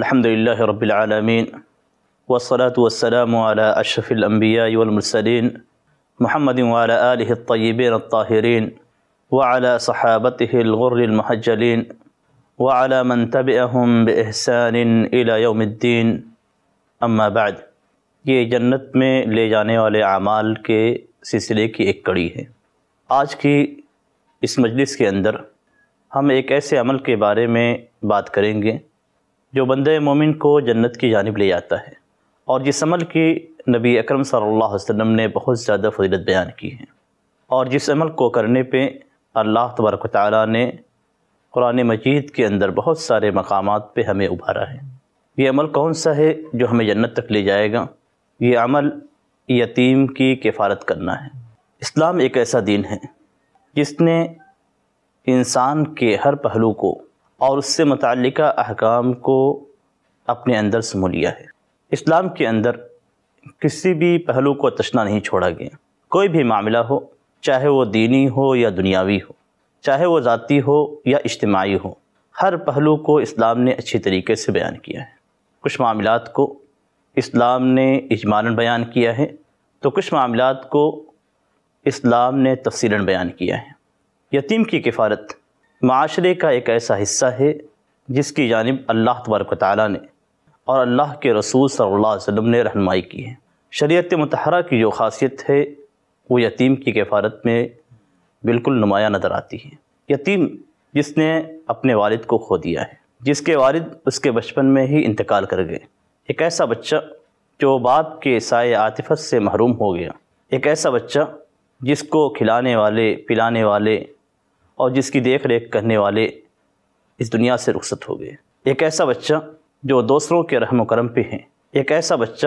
الحمد لله رب العالمين والصلاة والسلام على أشرف الأنبياء والمرسلين محمد وعلى آله الطيبين الطاهرين وعلى صحابته الغر المحجلين وعلى من تبعهم بإحسان إلى يوم الدين. أما بعد یہ جنت میں لے جانے والے اعمال کے سلسلے کی ایک کڑی ہے۔ آج کی اس مجلس کے اندر ہم ایک ایسے عمل کے بارے میں بات کریں گے۔ جو بندہ مومن کو جنت کی جانب لے جاتا ہے۔ اور جس عمل کی نبی اکرم صلی اللہ علیہ وسلم نے بہت زیادہ فضیلت بیان کی ہے۔ اور جس عمل کو کرنے پہ اللہ تبارک و تعالیٰ نے قرآن مجید کے اندر بہت سارے مقامات پہ ہمیں ابھارا ہے۔ یہ عمل کون سا ہے جو ہمیں جنت تک لے جائے گا؟ یہ عمل یتیم کی کفارت کرنا ہے۔ اسلام ایک ایسا دین ہے جس نے انسان کے ہر پہلو کو اور اس سے متعلقہ احکام کو اپنے اندر سمو لیا ہے۔ اسلام کے اندر کسی بھی پہلو کو تشنا نہیں چھوڑا گیا۔ کوئی بھی معاملہ ہو، چاہے وہ دینی ہو یا دنیاوی ہو، چاہے وہ ذاتی ہو یا اجتماعی ہو، ہر پہلو کو اسلام نے اچھی طریقے سے بیان کیا ہے۔ کچھ معاملات کو اسلام نے اجمالاً بیان کیا ہے، تو کچھ معاملات کو اسلام نے تفصیلاً بیان کیا ہے۔ یتیم کی کفارت معاشرے کا ایک ایسا حصہ ہے جس کی جانب اللہ تبارک و تعالیٰ نے اور اللہ کے رسول صلی اللہ علیہ وسلم نے رہنمائی کی ہے۔ شریعت متحرہ کی جو خاصیت ہے، وہ یتیم کی کفارت میں بالکل نمایاں نظر آتی ہے۔ یتیم جس نے اپنے والد کو کھو دیا ہے، جس کے والد اس کے بچپن میں ہی انتقال کر گئے۔ ایک ایسا بچہ جو باپ کے سائے عاطفت سے محروم ہو گیا۔ ایک ایسا بچہ جس کو کھلانے والے، پلانے والے اور جس کی دیکھ ریکھ کرنے والے اس دنیا سے رخصت ہو گئے۔ ایک ایسا بچہ جو دوسروں کے رحم و کرم پہ ہیں ایک ایسا بچہ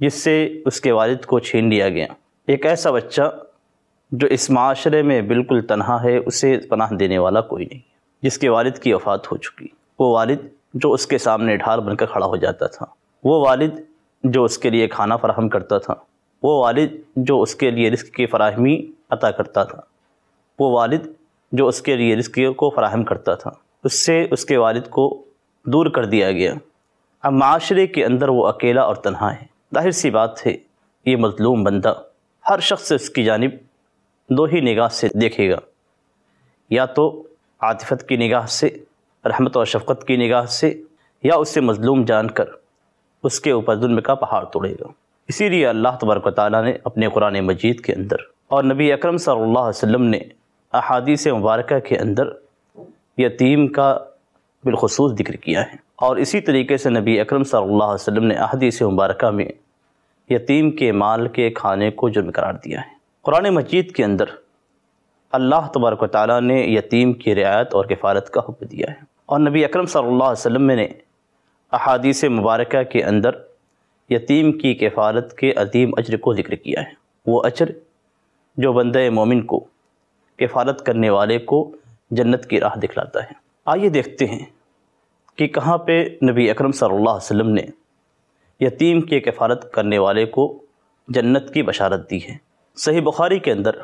جس سے اس کے والد کو چھین لیا گیا۔ ایک ایسا بچہ جو اس معاشرے میں بالکل تنہا ہے، اسے پناہ دینے والا کوئی نہیں۔ جس کے والد کی وفات ہو چکی۔ وہ والد جو اس کے سامنے ڈھال بن کر کھڑا ہو جاتا تھا۔ وہ والد جو اس کے لیے کھانا فراہم کرتا تھا۔ وہ والد جو اس کے لیے رزق کی فراہمی عطا کرتا تھا۔ وہ والد جو اس کے لیے رزق کو فراہم کرتا تھا۔ اس سے اس کے والد کو دور کر دیا گیا۔ اب معاشرے کے اندر وہ اکیلا اور تنہا ہے۔ ظاہر سی بات ہے، یہ مظلوم بندہ ہر شخص اس کی جانب دو ہی نگاہ سے دیکھے گا۔ یا تو عاطفت کی نگاہ سے، رحمت و شفقت کی نگاہ سے، یا اس سے مظلوم جان کر اس کے اوپر ظلم کا پہاڑ توڑے گا۔ اسی لیے اللہ تبارک و تعالیٰ نے اپنے قرآن مجید کے اندر اور نبی اکرم صلی اللہ علیہ وسلم نے احادیث مبارکہ کے اندر یتیم کا بالخصوص ذکر کیا ہے۔ اور اسی طریقے سے نبی اکرم صلی اللہ علیہ وسلم نے احادیث مبارکہ میں یتیم کے مال کے کھانے کو جرم قرار دیا ہے۔ قرآن مجید کے اندر اللہ تبارک و تعالیٰ نے یتیم کی رعایت اور کفارت کا حکم دیا ہے۔ اور نبی اکرم صلی اللہ علیہ وسلم نے احادیث مبارکہ کے اندر یتیم کی کفارت کے عظیم اجر کو ذکر کیا ہے۔ وہ اجر جو بندہ مومن کو کفارت کرنے والے کو جنت کی راہ دکھلاتا ہے۔ آئیے دیکھتے ہیں کہ کہاں پہ نبی اکرم صلی اللہ علیہ وسلم نے یتیم کے کفارت کرنے والے کو جنت کی بشارت دی ہے۔ صحیح بخاری کے اندر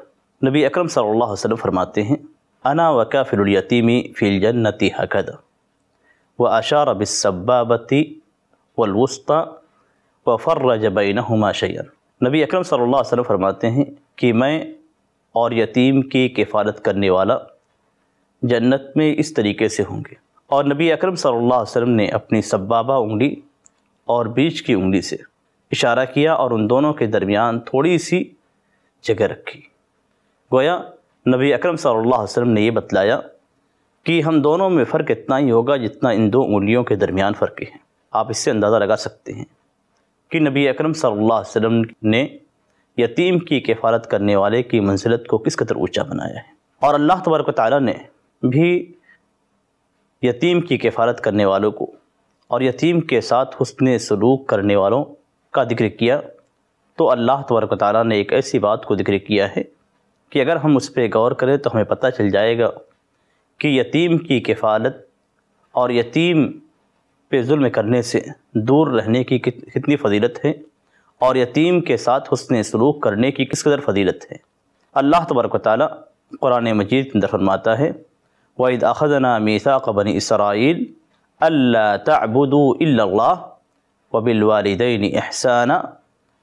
نبی اکرم صلی اللہ علیہ وسلم فرماتے ہیں، انا وقع فی الیتیمی فی الجنتی حقد و اشار بالسبابتی والوسطى وفرج بینہما شیئا۔ نبی اکرم صلی اللہ علیہ وسلم فرماتے ہیں کہ میں اور یتیم کی کفالت کرنے والا جنت میں اس طریقے سے ہوں گے۔ اور نبی اکرم صلی اللہ علیہ وسلم نے اپنی سبابہ انگلی اور بیچ کی انگلی سے اشارہ کیا اور ان دونوں کے درمیان تھوڑی سی جگہ رکھی۔ گویا نبی اکرم صلی اللہ علیہ وسلم نے یہ بتلایا کہ ہم دونوں میں فرق اتنا ہی ہوگا جتنا ان دو انگلیوں کے درمیان فرق ہے۔ آپ اس سے اندازہ لگا سکتے ہیں کہ نبی اکرم صلی اللہ علیہ وسلم نے یتیم کی کفارت کرنے والے کی منزلت کو کس قدر اونچا بنایا ہے؟ اور اللہ تبارک و تعالیٰ نے بھی یتیم کی کفارت کرنے والوں کو اور یتیم کے ساتھ حسن سلوک کرنے والوں کا ذکر کیا تو اللہ تبارک و تعالیٰ نے ایک ایسی بات کو ذکر کیا ہے کہ اگر ہم اس پہ غور کریں تو ہمیں پتہ چل جائے گا کہ یتیم کی کفالت اور یتیم پہ ظلم کرنے سے دور رہنے کی کتنی فضیلت ہے۔ اور یتیم کے ساتھ حسن سلوک کرنے کی کس قدر فضیلت ہے؟ اللہ تبارک و تعالیٰ قرآن مجید اندر فرماتا ہے، وَإِذْ أَخَذْنَا مِيثَاقَ بَنِي إِسْرَائِيلَ اللہ تعبدوا الا اللہ وبالوالدین احسانا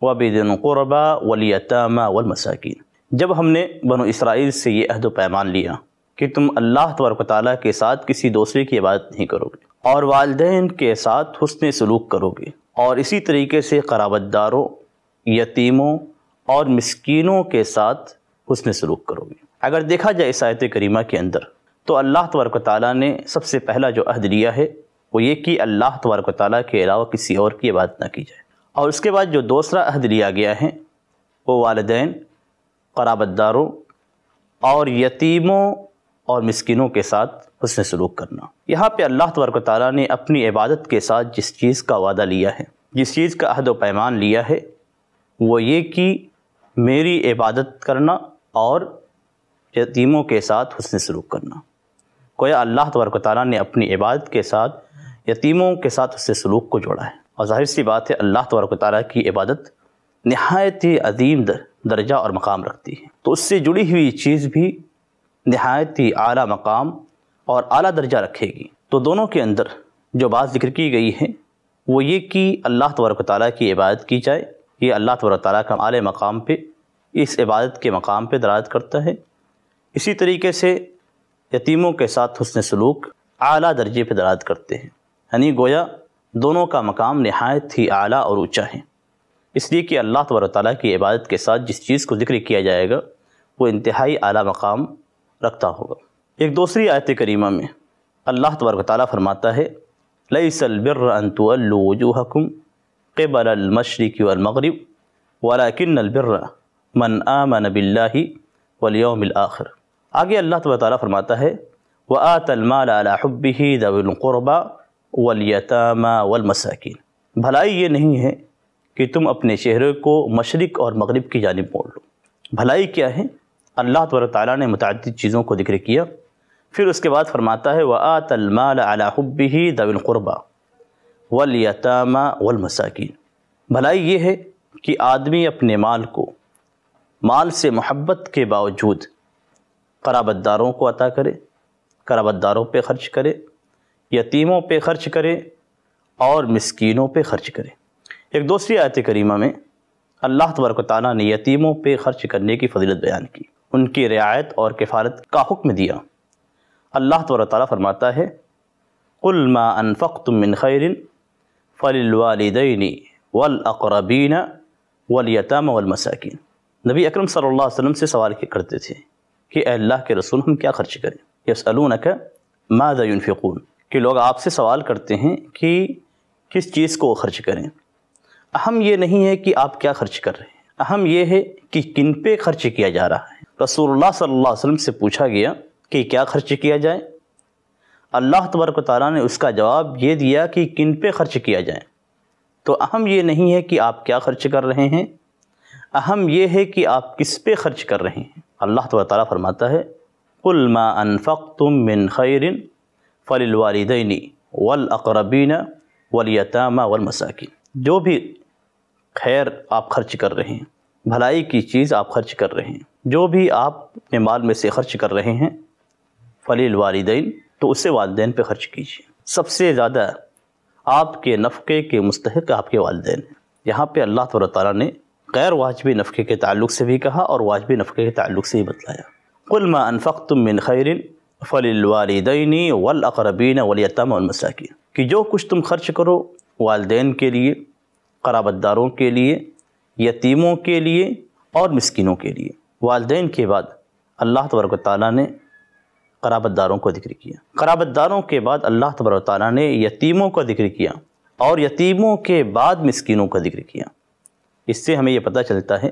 وبذن قربا والیتاما والمساکین جب ہم نے بنو اسرائیل سے یہ عہد و پیمان لیا کہ تم اللہ تبارک و تعالیٰ کے ساتھ کسی دوسرے کی عبادت نہیں کرو گے اور والدین کے ساتھ حسن سلوک کرو گے اور اسی طریقے سے قرابت داروں یتیموں اور مسکینوں کے ساتھ حسن سلوک کرو گے۔ اگر دیکھا جائے اس آیت کریمہ کے اندر، تو اللہ تبارک و تعالیٰ نے سب سے پہلا جو عہد لیا ہے، وہ یہ کہ اللہ تبارک و تعالیٰ کے علاوہ کسی اور کی عبادت نہ کی جائے۔ اور اس کے بعد جو دوسرا عہد لیا گیا ہے، وہ والدین قرابت داروں اور یتیموں اور مسکینوں کے ساتھ حسن سلوک کرنا۔ یہاں پہ اللہ تبارک و تعالیٰ نے اپنی عبادت کے ساتھ جس چیز کا وعدہ لیا ہے، جس چیز کا عہد و پیمان لیا ہے، وہ یہ کہ میری عبادت کرنا اور یتیموں کے ساتھ حسن سلوک کرنا۔ گویا اللہ تبارک و تعالیٰ نے اپنی عبادت کے ساتھ یتیموں کے ساتھ حسن سلوک کو جوڑا ہے۔ اور ظاہر سی بات ہے، اللہ تبارک و تعالیٰ کی عبادت نہایت ہی عظیم درجہ اور مقام رکھتی ہے۔ تو اس سے جڑی ہوئی چیز بھی نہایت ہی اعلیٰ مقام اور اعلیٰ درجہ رکھے گی۔ تو دونوں کے اندر جو بات ذکر کی گئی ہے، وہ یہ کہ اللہ تبارک و تعالیٰ کی عبادت کی جائے۔ یہ اللہ تبارک تعالیٰ کا اعلیٰ مقام پہ، اس عبادت کے مقام پہ دراد کرتا ہے۔ اسی طریقے سے یتیموں کے ساتھ حسن سلوک اعلیٰ درجے پہ دراد کرتے ہیں۔ یعنی گویا دونوں کا مقام نہایت ہی اعلیٰ اور اونچا ہے۔ اس لیے کہ اللہ تبارک تعالیٰ کی عبادت کے ساتھ جس چیز کو ذکر کیا جائے گا، وہ انتہائی اعلیٰ مقام رکھتا ہوگا۔ ایک دوسری آیت کریمہ میں اللہ تبارک تعالیٰ فرماتا ہے، لیس البر ان تولوا وجوہکم قبل المشرق والمغرب ولكن البر من آمن باللہ والیوم الاخر آگے اللہ تبارک تعالیٰ فرماتا ہے، وَآتَ الْمَالَ عَلَى حُبِّهِ ذَوِ الْقُرْبَى وَالْيَتَامَى وَالْمَسَاكِينَ بھلائی یہ نہیں ہے کہ تم اپنے چہرے کو مشرق اور مغرب کی جانب موڑ لو۔ بھلائی کیا ہے؟ اللہ تبارک تعالیٰ نے متعدد چیزوں کو ذکر کیا۔ پھر اس کے بعد فرماتا ہے، وَآتَ الْمَالَ عَلَى حُبِّهِ ذَوِ الْقُرْبَى وَالْيَتَامَى وَالْمَسَاكِينَ۔ بھلائی یہ ہے کہ آدمی اپنے مال کو مال سے محبت کے باوجود قرابت داروں کو عطا کرے قرابت داروں پہ خرچ کرے، یتیموں پہ خرچ کرے اور مسکینوں پہ خرچ کرے۔ ایک دوسری آیت کریمہ میں اللہ تبارک و تعالیٰ نے یتیموں پہ خرچ کرنے کی فضیلت بیان کی۔ ان کی رعایت اور کفالت کا حکم دیا۔ اللہ تبارک تعالیٰ فرماتا ہے، قُلْ مَا أَنفَقْتُم مِّنْ خَيْرٍ فَلِلْوَالِدَيْنِ وَالْأَقْرَبِينَ وَالْيَتَامَ وَالْمَسَاكِينَ نبی اکرم صلی اللہ علیہ وسلم سے سوال کرتے تھے کہ اے اللہ کے رسول ہم کیا خرچ کریں؟ يَسْأَلُونَكَ مَاذَا يُنفِقُونَ؟ کہ لوگ آپ سے سوال کرتے ہیں کہ کس چیز کو خرچ کریں۔ اہم یہ نہیں ہے کہ آپ کیا خرچ کر رہے ہیں، اہم یہ ہے کہ کن پہ خرچ کیا جا رہا ہے۔ رسول اللہ صلی اللہ علیہ وسلم سے پوچھا گیا کہ کیا خرچ کیا جائے؟ اللہ تبارک و تعالیٰ نے اس کا جواب یہ دیا کہ کن پہ خرچ کیا جائے؟ تو اہم یہ نہیں ہے کہ آپ کیا خرچ کر رہے ہیں، اہم یہ ہے کہ آپ کس پہ خرچ کر رہے ہیں۔ اللہ تبارک تعالیٰ فرماتا ہے، قُلْ مَا أَنفَقْتُم مِّن خَيْرٍ فَلِلْوَالِدَيْنِ وَالْأَقْرَبِينَ وَالْيَتَامَ وَالْمَسَاكِينَ۔ جو بھی خیر آپ خرچ کر رہے ہیں بھلائی کی چیز آپ خرچ کر رہے ہیں۔ جو بھی آپ اپنے مال میں سے خرچ کر رہے ہیں فلی الوالدین، تو اسے والدین پہ خرچ کیجیے سب سے زیادہ آپ کے نفقے کے مستحق آپ کے والدین ہیں۔ یہاں پہ اللہ تعالیٰ تعالیٰ نے غیر واجبی نفقے کے تعلق سے بھی کہا اور واجبی نفقے کے تعلق سے بھی بتلایا۔ قل ما انفقتم من خیر فلی الوالدین والاقربین والیتام والمساکین۔ کہ جو کچھ تم خرچ کرو والدین کے لیے قرابت داروں کے لیے یتیموں کے لیے اور مسکینوں کے لیے۔ والدین کے بعد اللہ تبارک و تعالیٰ نے قرابت داروں کو ذکر کیا۔ قرابت داروں کے بعد اللہ تبارک و تعالیٰ نے یتیموں کا ذکر کیا اور یتیموں کے بعد مسکینوں کا ذکر کیا۔ اس سے ہمیں یہ پتہ چلتا ہے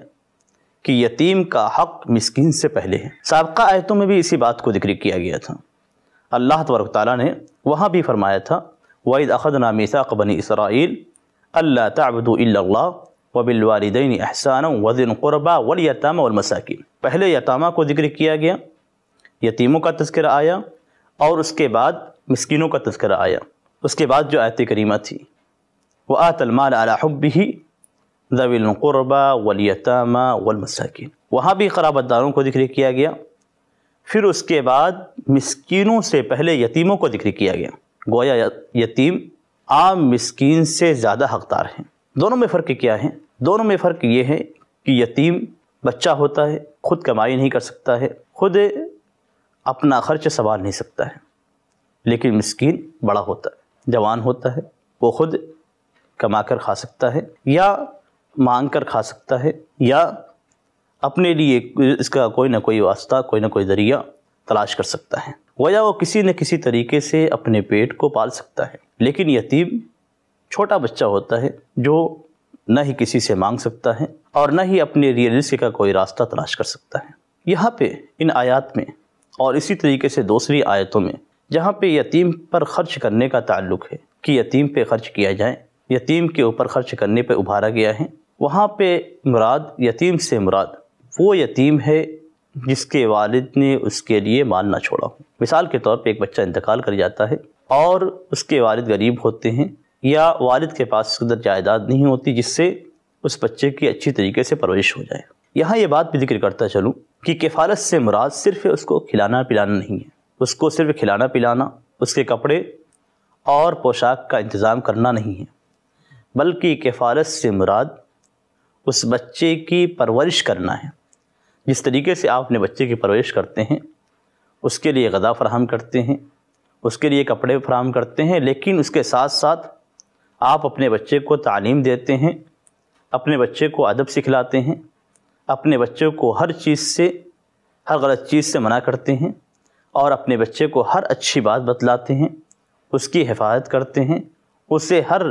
کہ یتیم کا حق مسکین سے پہلے ہے۔ سابقہ آیتوں میں بھی اسی بات کو ذکر کیا گیا تھا۔ اللہ تبارک تعالیٰ نے وہاں بھی فرمایا تھا، وَإِذْ أَخَذْنَا مِيثَاقَ بَنِي إِسْرَائِيلَ أَلَّا تَعْبُدُوا إِلَّا اللَّهَ وبالوالدین احسانا وذن قربا والیتامہ والمساکین پہلے یتامہ کو ذکر کیا گیا یتیموں کا تذکرہ آیا اور اس کے بعد مسکینوں کا تذکرہ آیا اس کے بعد جو آیت کریمہ تھی وآت المال على حبه ذوی القربا والیتامہ والمساکین وہاں بھی قرابت داروں کو ذکر کیا گیا پھر اس کے بعد مسکینوں سے پہلے یتیموں کو ذکر کیا گیا گویا یتیم عام مسکین دونوں میں فرق کیا ہے؟ دونوں میں فرق یہ ہے کہ یتیم بچہ ہوتا ہے، خود کمائی نہیں کر سکتا ہے، خود اپنا خرچ سنبھال نہیں سکتا ہے، لیکن مسکین بڑا ہوتا ہے، جوان ہوتا ہے، وہ خود کما کر کھا سکتا ہے یا مانگ کر کھا سکتا ہے یا اپنے لیے اس کا کوئی نہ کوئی واسطہ، کوئی نہ کوئی ذریعہ تلاش کر سکتا ہے۔ گویا وہ کسی نہ کسی طریقے سے اپنے پیٹ کو پال سکتا ہے، لیکن یتیم چھوٹا بچہ ہوتا ہے جو نہ ہی کسی سے مانگ سکتا ہے اور نہ ہی اپنے لیے رزق کا کوئی راستہ تلاش کر سکتا ہے۔ یہاں پہ ان آیات میں اور اسی طریقے سے دوسری آیتوں میں جہاں پہ یتیم پر خرچ کرنے کا تعلق ہے کہ یتیم پہ خرچ کیا جائے، یتیم کے اوپر خرچ کرنے پہ ابھارا گیا ہے، وہاں پہ مراد، یتیم سے مراد وہ یتیم ہے جس کے والد نے اس کے لیے مال نہ چھوڑا ہو۔ مثال کے طور پہ ایک بچہ انتقال کر جاتا ہے اور اس کے والد غریب ہوتے ہیں یا والد کے پاس قدر جائیداد نہیں ہوتی جس سے اس بچے کی اچھی طریقے سے پرورش ہو جائے۔ یہاں یہ بات بھی ذکر کرتا چلوں کہ کفالت سے مراد صرف اس کو کھلانا پلانا نہیں ہے۔ اس کو صرف کھلانا پلانا، اس کے کپڑے اور پوشاک کا انتظام کرنا نہیں ہے۔ بلکہ کفالت سے مراد اس بچے کی پرورش کرنا ہے۔ جس طریقے سے آپ اپنے بچے کی پرورش کرتے ہیں، اس کے لیے غذا فراہم کرتے ہیں، اس کے لیے کپڑے فراہم کرتے ہیں، لیکن اس کے ساتھ ساتھ آپ اپنے بچے کو تعلیم دیتے ہیں، اپنے بچے کو ادب سکھلاتے ہیں، اپنے بچے کو ہر چیز سے، ہر غلط چیز سے منع کرتے ہیں اور اپنے بچے کو ہر اچھی بات بتلاتے ہیں، اس کی حفاظت کرتے ہیں، اسے ہر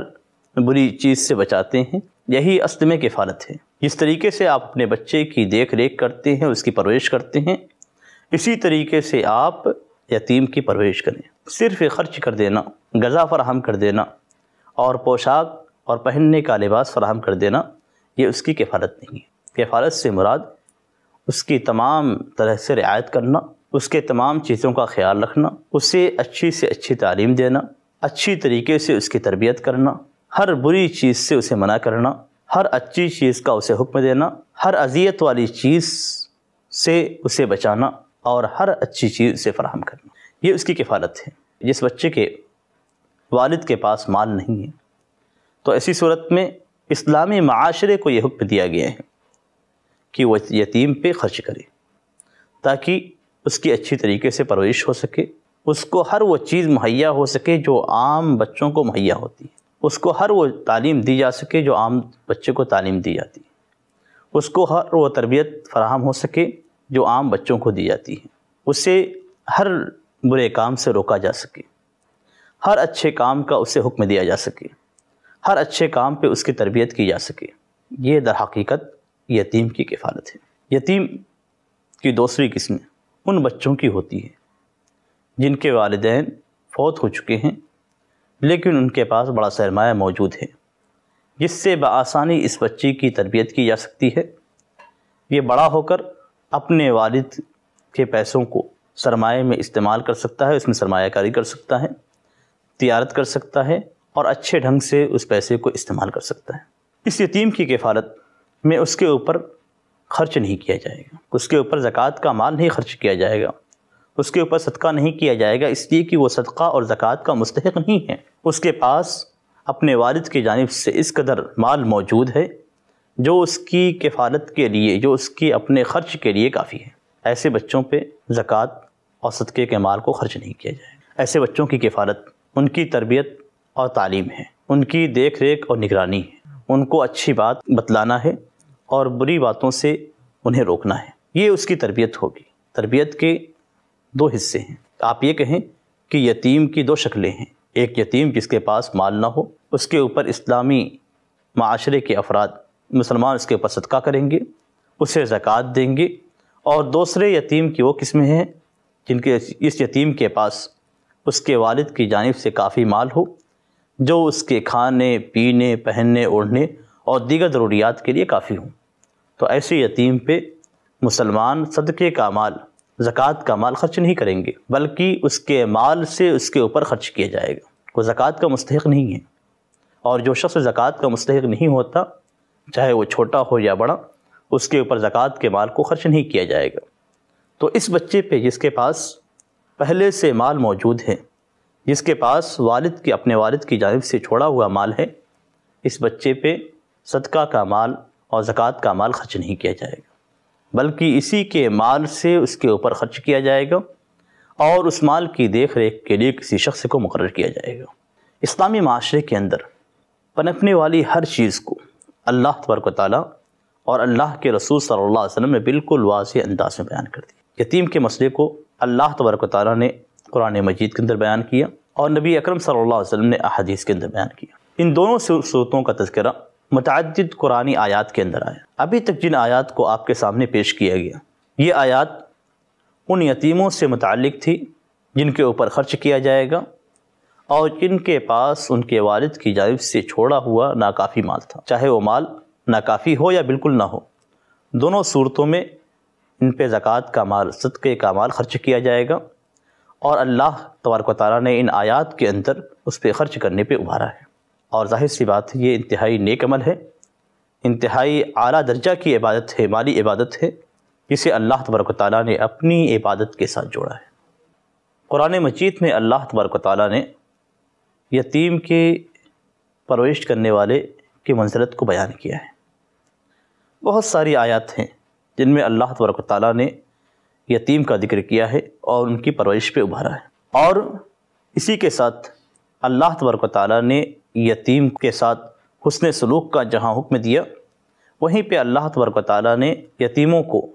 بری چیز سے بچاتے ہیں۔ یہی اصل میں کفالت ہے۔ جس طریقے سے آپ اپنے بچے کی دیکھ ریکھ کرتے ہیں، اس کی پرورش کرتے ہیں، اسی طریقے سے آپ یتیم کی پرورش کریں۔ صرف خرچ کر دینا، غذا فراہم کر دینا اور پوشاک اور پہننے کا لباس فراہم کر دینا، یہ اس کی کفالت نہیں ہے۔ کفالت سے مراد اس کی تمام طرح سے رعایت کرنا، اس کے تمام چیزوں کا خیال رکھنا، اسے اچھی سے اچھی تعلیم دینا، اچھی طریقے سے اس کی تربیت کرنا، ہر بری چیز سے اسے منع کرنا، ہر اچھی چیز کا اسے حکم دینا، ہر اذیت والی چیز سے اسے بچانا اور ہر اچھی چیز اسے فراہم کرنا۔ یہ اس کی کفالت ہے۔ جس بچے کے والد کے پاس مال نہیں ہے۔ تو ایسی صورت میں اسلامی معاشرے کو یہ حکم دیا گیا ہے کہ وہ یتیم پہ خرچ کرے تاکہ اس کی اچھی طریقے سے پرورش ہو سکے، اس کو ہر وہ چیز مہیا ہو سکے جو عام بچوں کو مہیا ہوتی ہے۔ اس کو ہر وہ تعلیم دی جا سکے جو عام بچے کو تعلیم دی جاتی ہے۔ اس کو ہر وہ تربیت فراہم ہو سکے جو عام بچوں کو دی جاتی ہے۔ اسے ہر برے کام سے روکا جا سکے۔ ہر اچھے کام کا اسے حکم دیا جا سکے۔ ہر اچھے کام پہ اس کی تربیت کی جا سکے۔ یہ در حقیقت یتیم کی کفالت ہے۔ یتیم کی دوسری قسم ان بچوں کی ہوتی ہے جن کے والدین فوت ہو چکے ہیں، لیکن ان کے پاس بڑا سرمایہ موجود ہے۔ جس سے بآسانی اس بچی کی تربیت کی جا سکتی ہے۔ یہ بڑا ہو کر اپنے والد کے پیسوں کو سرمایہ میں استعمال کر سکتا ہے، اس میں سرمایہ کاری کر سکتا ہے۔ تجارت کر سکتا ہے اور اچھے ڈھنگ سے اس پیسے کو استعمال کر سکتا ہے۔ اس یتیم کی کفالت میں اس کے اوپر خرچ نہیں کیا جائے گا۔ اس کے اوپر زکوٰۃ کا مال نہیں خرچ کیا جائے گا۔ اس کے اوپر صدقہ نہیں کیا جائے گا، اس لیے کہ وہ صدقہ اور زکوٰۃ کا مستحق نہیں ہے۔ اس کے پاس اپنے والد کی جانب سے اس قدر مال موجود ہے، جو اس کی کفالت کے لیے، جو اس کی اپنے خرچ کے لیے کافی ہے۔ ایسے بچوں پہ زکوٰۃ اور صدقے کے مال کو خرچ نہیں کیا جائے۔ گا ایسے بچوں کی کفالت ان کی تربیت اور تعلیم ہے۔ ان کی دیکھ ریکھ اور نگرانی ہے۔ ان کو اچھی بات بتلانا ہے اور بری باتوں سے انہیں روکنا ہے۔ یہ اس کی تربیت ہوگی۔ تربیت کے دو حصے ہیں۔ آپ یہ کہیں کہ یتیم کی دو شکلیں ہیں۔ ایک یتیم جس کے پاس مال نہ ہو، اس کے اوپر اسلامی معاشرے کے افراد مسلمان اس کے اوپر صدقہ کریں گے، اسے زکوٰۃ دیں گے اور دوسرے یتیم کی وہ قسمیں ہیں جن کے اس یتیم کے پاس اس کے والد کی جانب سے کافی مال ہو، جو اس کے کھانے، پینے، پہننے، اوڑھنے اور دیگر ضروریات کے لیے کافی ہوں۔ تو ایسے یتیم پہ مسلمان صدقے کا مال، زکوٰۃ کا مال خرچ نہیں کریں گے، بلکہ اس کے مال سے اس کے اوپر خرچ کیا جائے گا۔ وہ زکوٰۃ کا مستحق نہیں ہے۔ اور جو شخص زکوٰۃ کا مستحق نہیں ہوتا، چاہے وہ چھوٹا ہو یا بڑا، اس کے اوپر زکوٰۃ کے مال کو خرچ نہیں کیا جائے گا۔ تو اس بچے پہ جس کے پاس پہلے سے مال موجود ہے جس کے پاس والد کی، اپنے والد کی جانب سے چھوڑا ہوا مال ہے، اس بچے پہ صدقہ کا مال اور زکوٰۃ کا مال خرچ نہیں کیا جائے گا۔ بلکہ اسی کے مال سے اس کے اوپر خرچ کیا جائے گا اور اس مال کی دیکھ ریکھ کے لیے کسی شخص کو مقرر کیا جائے گا۔ اسلامی معاشرے کے اندر پنپنے والی ہر چیز کو اللہ تبارک و تعالیٰ اور اللہ کے رسول صلی اللہ علیہ وسلم نے بالکل واضح انداز میں بیان کر دی یتیم کے مسئلے کو اللہ تبارک و تعالیٰ نے قرآن مجید کے اندر بیان کیا اور نبی اکرم صلی اللہ علیہ وسلم نے احادیث کے اندر بیان کیا۔ ان دونوں صورتوں کا تذکرہ متعدد قرآنی آیات کے اندر آیا۔ ابھی تک جن آیات کو آپ کے سامنے پیش کیا گیا، یہ آیات ان یتیموں سے متعلق تھی جن کے اوپر خرچ کیا جائے گا اور جن کے پاس ان کے والد کی جانب سے چھوڑا ہوا ناکافی مال تھا۔ چاہے وہ مال ناکافی ہو یا بالکل نہ ہو، دونوں صورتوں میں ان پہ زکوٰۃ کا مال، صدقے کا مال خرچ کیا جائے گا اور اللہ تبارک و تعالیٰ نے ان آیات کے اندر اس پہ خرچ کرنے پہ ابھارا ہے۔ اور ظاہر سی بات یہ انتہائی نیک عمل ہے، انتہائی اعلیٰ درجہ کی عبادت ہے، مالی عبادت ہے، جسے اللہ تبارک و تعالیٰ نے اپنی عبادت کے ساتھ جوڑا ہے۔ قرآن مجید میں اللہ تبارک و تعالیٰ نے یتیم کے پرورش کرنے والے کی منزلت کو بیان کیا ہے۔ بہت ساری آیات ہیں۔ جن میں اللہ تبارک و تعالیٰ نے یتیم کا ذکر کیا ہے اور ان کی پرورش پہ ابھارا ہے۔ اور اسی کے ساتھ اللہ تبارک و تعالیٰ نے یتیم کے ساتھ حسن سلوک کا جہاں حکم دیا، وہیں پہ اللہ تبارک و تعالیٰ نے یتیموں کو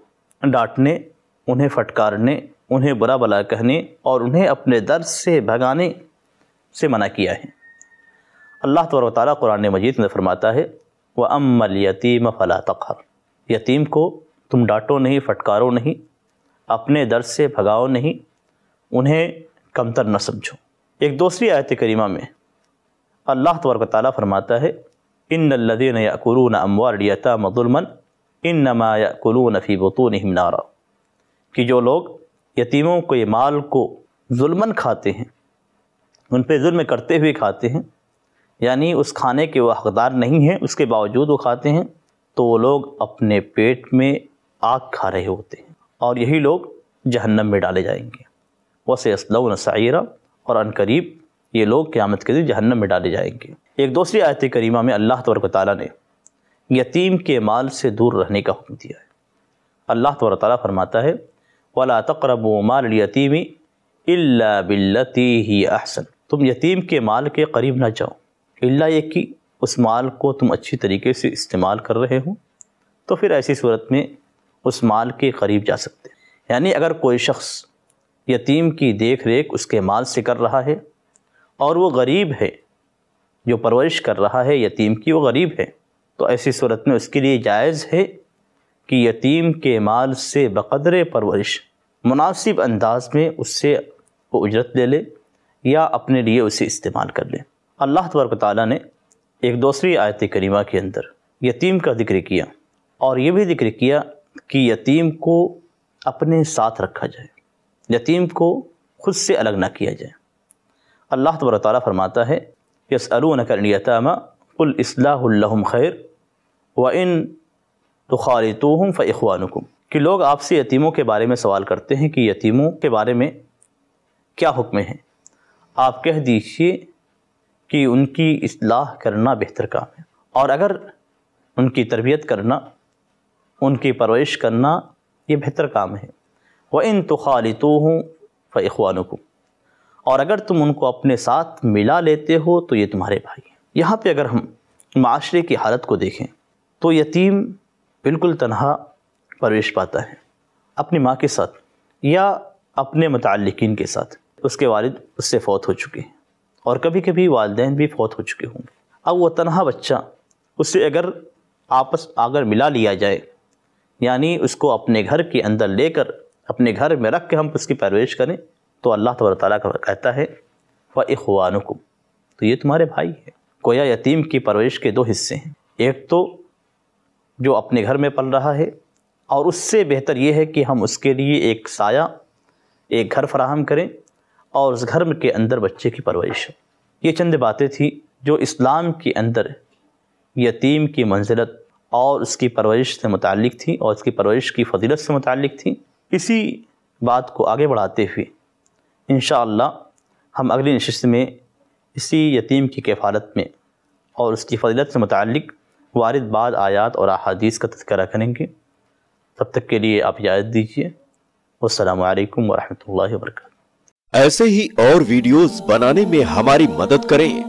ڈانٹنے، انہیں پھٹکارنے، انہیں برا بلا کہنے اور انہیں اپنے درد سے بھگانے سے منع کیا ہے۔ اللہ تبارک و تعالیٰ قرآن مجید میں فرماتا ہے وہ ام التیم فلا تقہر یتیم کو تم ڈانٹو نہیں، پھٹکارو نہیں، اپنے درد سے بھگاؤ نہیں، انہیں کمتر نہ سمجھو۔ ایک دوسری آیت کریمہ میں اللہ تبارک تعالیٰ فرماتا ہے، ان الذین یأکلون اموال الیتام ظلما انما یأکلون فی بطونہم نارا۔ کہ جو لوگ یتیموں کو یہ مال کو ظلمن کھاتے ہیں، ان پہ ظلم کرتے ہوئے کھاتے ہیں یعنی اس کھانے کے وہ حقدار نہیں ہیں، اس کے باوجود وہ کھاتے ہیں، تو وہ لوگ اپنے پیٹ میں آگ کھا رہے ہوتے ہیں۔ اور یہی لوگ جہنم میں ڈالے جائیں گے۔ وسے اسلو سعیرہ اور ان قریب یہ لوگ قیامت کے دن جہنم میں ڈالے جائیں گے۔ ایک دوسری آیت کریمہ میں اللہ تبارک و تعالیٰ نے یتیم کے مال سے دور رہنے کا حکم دیا ہے۔ اللہ تبارک تعالیٰ فرماتا ہے، ولا تقرب مال الیتیم الا باللتی ہی احسن تم یتیم کے مال کے قریب نہ جاؤ۔ اللہ یہ کہ اس مال کو تم اچھی طریقے سے استعمال کر رہے ہو۔ تو پھر ایسی صورت میں اس مال کے قریب جا سکتے یعنی اگر کوئی شخص یتیم کی دیکھ ریکھ اس کے مال سے کر رہا ہے اور وہ غریب ہے، جو پرورش کر رہا ہے یتیم کی، وہ غریب ہے، تو ایسی صورت میں اس کے لیے جائز ہے کہ یتیم کے مال سے بقدر پرورش مناسب انداز میں اس سے وہ اجرت لے لے یا اپنے لیے اسے استعمال کر لے۔ اللہ تبارک تعالیٰ نے ایک دوسری آیت کریمہ کے اندر یتیم کا ذکر کیا اور یہ بھی ذکر کیا کہ یتیم کو اپنے ساتھ رکھا جائے، یتیم کو خود سے الگ نہ کیا جائے۔ اللہ تبارک تعالیٰ فرماتا ہے یس الیتامہ، قل اصلاح الحم خیر و ان تو خالطوہم فاخوانکم کہ لوگ آپ سے یتیموں کے بارے میں سوال کرتے ہیں کہ یتیموں کے بارے میں کیا حکم ہیں آپ کہہ دیجیے کہ ان کی اصلاح کرنا بہتر کام ہے۔ اور اگر ان کی تربیت کرنا ان کی پرورش کرنا یہ بہتر کام ہے۔ وہ ان تو خالتو ہوں اور اگر تم ان کو اپنے ساتھ ملا لیتے ہو تو یہ تمہارے بھائی ہیں۔ یہاں پہ اگر ہم معاشرے کی حالت کو دیکھیں تو یتیم بالکل تنہا پرورش پاتا ہے۔ اپنی ماں کے ساتھ یا اپنے متعلقین کے ساتھ۔ اس کے والد اس سے فوت ہو چکے ہیں اور کبھی کبھی والدین بھی فوت ہو چکے ہوں گے۔ اب وہ تنہا بچہ اس سے اگر آپس اگر ملا لیا جائے یعنی اس کو اپنے گھر کے اندر لے کر، اپنے گھر میں رکھ کے ہم اس کی پرورش کریں، تو اللہ تبار تعالیٰ کا کہتا ہے و اخوانکم تو یہ تمہارے بھائی ہے گویا یتیم کی پرورش کے دو حصے ہیں۔ ایک تو جو اپنے گھر میں پل رہا ہے، اور اس سے بہتر یہ ہے کہ ہم اس کے لیے ایک سایہ، ایک گھر فراہم کریں، اور اس گھر کے اندر بچے کی پرورش ہو۔ یہ چند باتیں تھیں جو اسلام کے اندر یتیم کی منزلت اور اس کی پرورش سے متعلق تھی اور اس کی پرورش کی فضیلت سے متعلق تھی۔ اسی بات کو آگے بڑھاتے ہوئے انشاءاللہ ہم اگلی نشست میں اسی یتیم کی کفالت میں اور اس کی فضلت سے متعلق وارد بعد آیات اور احادیث کا تذکرہ کریں گے۔ تب تک کے لیے آپ اجازت دیجیے والسلام علیکم ورحمۃ اللہ وبرکاتہ۔ ایسے ہی اور ویڈیوز بنانے میں ہماری مدد کریں۔